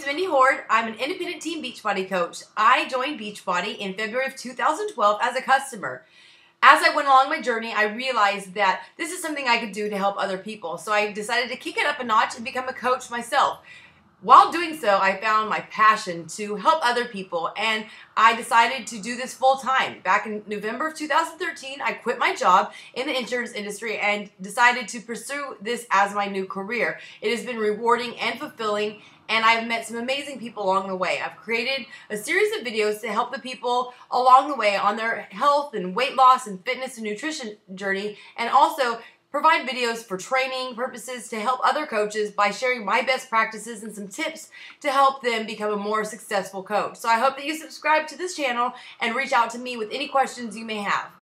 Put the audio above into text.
name is Mindy Hord. I'm an independent team Beachbody coach. I joined Beachbody in February of 2012 as a customer. As I went along my journey, I realized that this is something I could do to help other people. So I decided to kick it up a notch and become a coach myself. While doing so, I found my passion to help other people and I decided to do this full time. Back in November of 2013, I quit my job in the insurance industry and decided to pursue this as my new career. It has been rewarding and fulfilling and I've met some amazing people along the way. I've created a series of videos to help the people along the way on their health and weight loss and fitness and nutrition journey and also provide videos for training purposes to help other coaches by sharing my best practices and some tips to help them become a more successful coach. So I hope that you subscribe to this channel and reach out to me with any questions you may have.